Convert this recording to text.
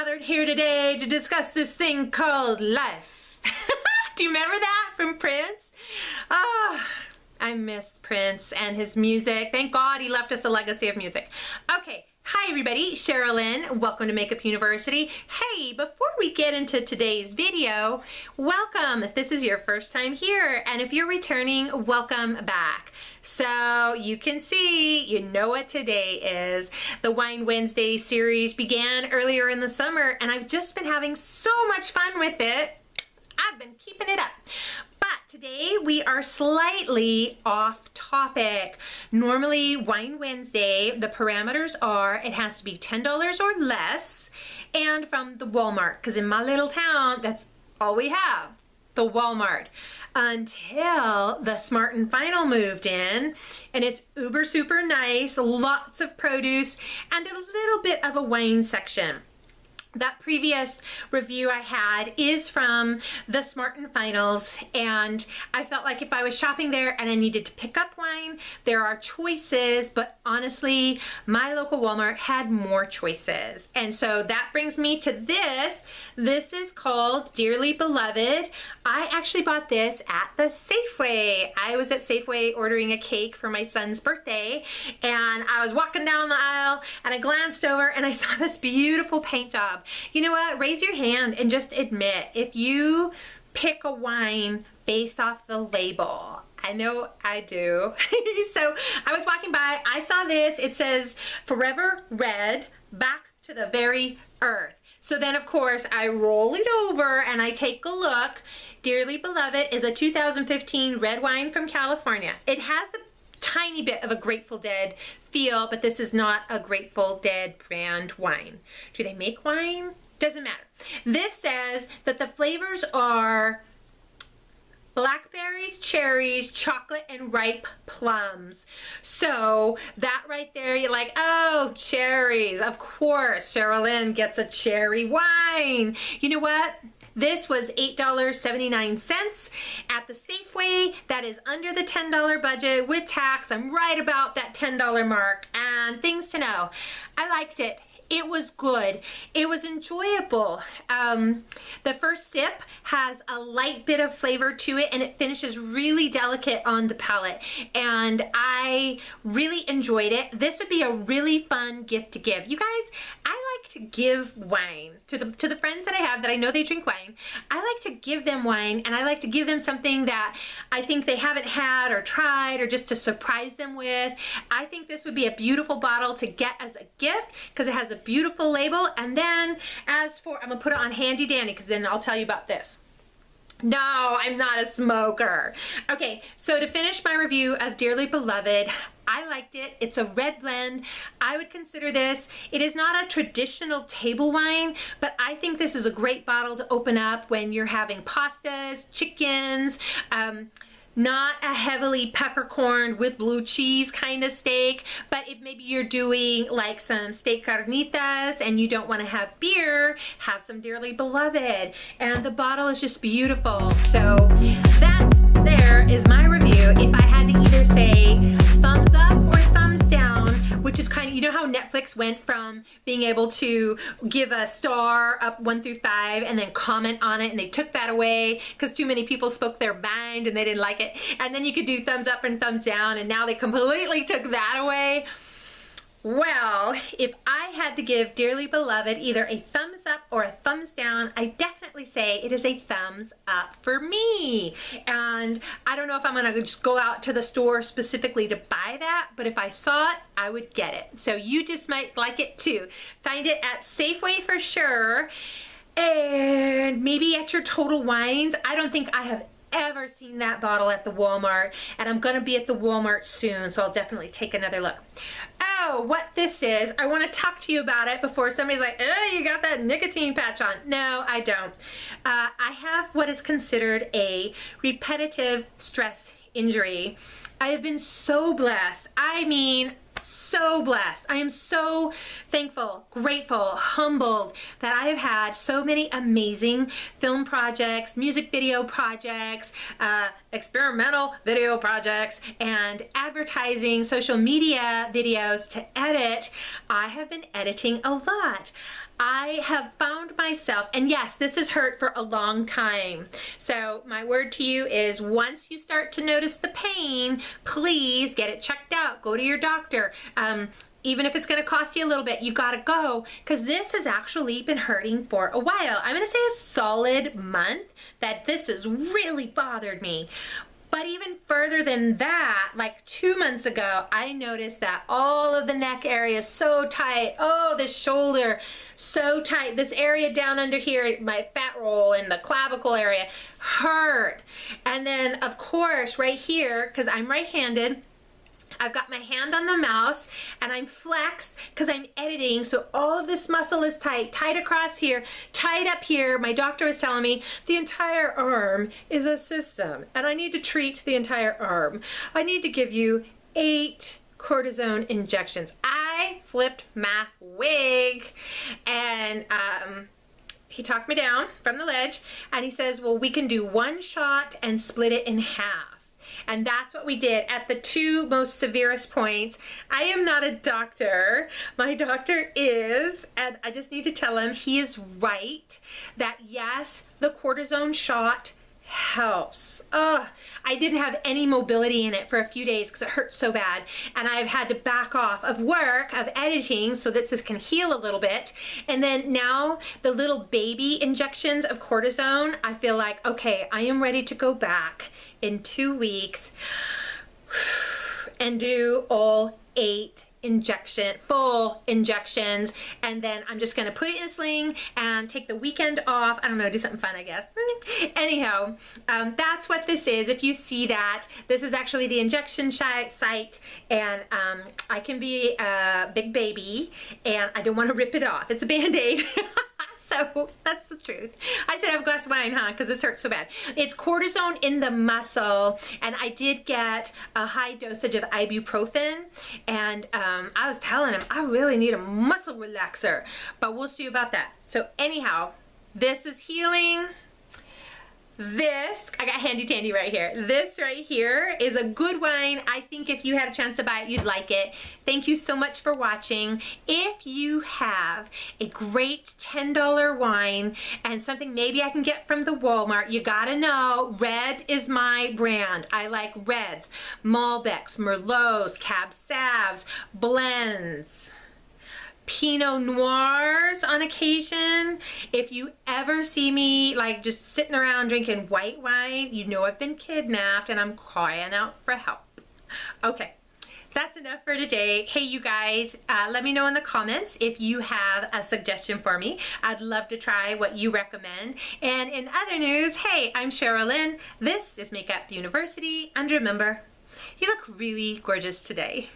gathered here today to discuss this thing called life. Do you remember that from Prince? Ah, oh, I miss Prince and his music. Thank God he left us a legacy of music. Okay, Hi everybody, Cherelynn. Welcome to Makeup University. Hey, before we get into today's video, welcome if this is your first time here, and if you're returning, welcome back. So you can see, you know what today is. The Wine Wednesday series began earlier in the summer, and I've just been having so much fun with it. I've been keeping it up. Today we are slightly off topic. Normally, Wine Wednesday, the parameters are it has to be $10 or less and from the Walmart, because in my little town, that's all we have, the Walmart until the Smart and Final moved in and it's uber super nice, lots of produce and a little bit of a wine section. That previous review I had is from the Smart and Finals and I felt like if I was shopping there and I needed to pick up wine, there are choices, but honestly, my local Walmart had more choices. And so that brings me to this. This is called Dearly Beloved. I actually bought this at the Safeway. I was at Safeway ordering a cake for my son's birthday and I was walking down the aisle and I glanced over and I saw this beautiful paint job you know what? Raise your hand and just admit if you pick a wine based off the label. I know I do. so I was walking by, I saw this. It says Forever Red, back to the very earth. So then of course I roll it over and I take a look. Dearly Beloved is a 2015 red wine from California. It has a tiny bit of a Grateful Dead feel, but this is not a Grateful Dead brand wine. Do they make wine? Doesn't matter. This says that the flavors are blackberries, cherries, chocolate, and ripe plums. So that right there, you're like, oh, cherries. Of course, Cherelynn gets a cherry wine. You know what? This was $8.79 at the Safeway. That is under the $10 budget with tax. I'm right about that $10 mark. And things to know, I liked it. It was good. It was enjoyable. Um, the first sip has a light bit of flavor to it and it finishes really delicate on the palate. And I really enjoyed it. This would be a really fun gift to give. You guys, I to give wine to the, to the friends that I have that I know they drink wine. I like to give them wine and I like to give them something that I think they haven't had or tried or just to surprise them with. I think this would be a beautiful bottle to get as a gift because it has a beautiful label. And then as for, I'm gonna put it on handy dandy because then I'll tell you about this. No, I'm not a smoker. Okay, so to finish my review of Dearly Beloved, I liked it. It's a red blend. I would consider this, it is not a traditional table wine, but I think this is a great bottle to open up when you're having pastas, chickens, um, not a heavily peppercorn with blue cheese kind of steak, but if maybe you're doing like some steak carnitas and you don't want to have beer, have some Dearly Beloved. And the bottle is just beautiful. So that there is my review. If I had to either say thumbs which is kind of, you know how Netflix went from being able to give a star up one through five and then comment on it and they took that away because too many people spoke their mind and they didn't like it. And then you could do thumbs up and thumbs down and now they completely took that away. Well, if I had to give Dearly Beloved either a thumbs up or a thumbs down, I definitely say it is a thumbs up for me. And I don't know if I'm gonna just go out to the store specifically to buy that, but if I saw it, I would get it. So you just might like it too. Find it at Safeway for sure and maybe at your Total Wines. I don't think I have ever seen that bottle at the Walmart and I'm gonna be at the Walmart soon so I'll definitely take another look. Oh, what this is, I wanna talk to you about it before somebody's like, oh, you got that nicotine patch on. No, I don't. Uh, I have what is considered a repetitive stress injury. I have been so blessed. I mean, so blessed. I am so thankful, grateful, humbled that I have had so many amazing film projects, music video projects, uh, experimental video projects, and advertising, social media videos to edit. I have been editing a lot. I have found myself, and yes, this has hurt for a long time. So my word to you is once you start to notice the pain, please get it checked out. Go to your doctor. Um, even if it's going to cost you a little bit, you got to go because this has actually been hurting for a while. I'm going to say a solid month that this has really bothered me. But even further than that, like two months ago, I noticed that all of the neck area is so tight. Oh, this shoulder, so tight. This area down under here, my fat roll and the clavicle area hurt. And then of course, right here, because I'm right-handed, I've got my hand on the mouse and I'm flexed because I'm editing. So all of this muscle is tight, tight across here, tight up here. My doctor was telling me the entire arm is a system and I need to treat the entire arm. I need to give you eight cortisone injections. I flipped my wig and um, he talked me down from the ledge and he says, well, we can do one shot and split it in half. And that's what we did at the two most severest points. I am not a doctor. My doctor is, and I just need to tell him he is right that yes, the cortisone shot helps. Ugh, I didn't have any mobility in it for a few days because it hurt so bad. And I've had to back off of work, of editing, so that this can heal a little bit. And then now the little baby injections of cortisone, I feel like, okay, I am ready to go back in two weeks and do all eight injection, full injections, and then I'm just gonna put it in a sling and take the weekend off. I don't know, do something fun, I guess. Anyhow, um, that's what this is. If you see that, this is actually the injection site, and um, I can be a big baby, and I don't wanna rip it off. It's a Band-Aid. so that's the truth. I should have a glass of wine, huh? Because this hurts so bad. It's cortisone in the muscle, and I did get a high dosage of ibuprofen, and um, I was telling him I really need a muscle relaxer, but we'll see about that. So anyhow, this is healing. This, I got handy tandy right here. This right here is a good wine. I think if you had a chance to buy it, you'd like it. Thank you so much for watching. If you have a great $10 wine and something maybe I can get from the Walmart, you gotta know, red is my brand. I like reds, Malbecs, Merlots, Cab Sauvs, blends. Pinot Noirs on occasion. If you ever see me like just sitting around drinking white wine, you know I've been kidnapped and I'm crying out for help. Okay. That's enough for today. Hey, you guys, uh, let me know in the comments if you have a suggestion for me. I'd love to try what you recommend. And in other news, hey, I'm Cherelynn. This is Makeup University. And remember, you look really gorgeous today.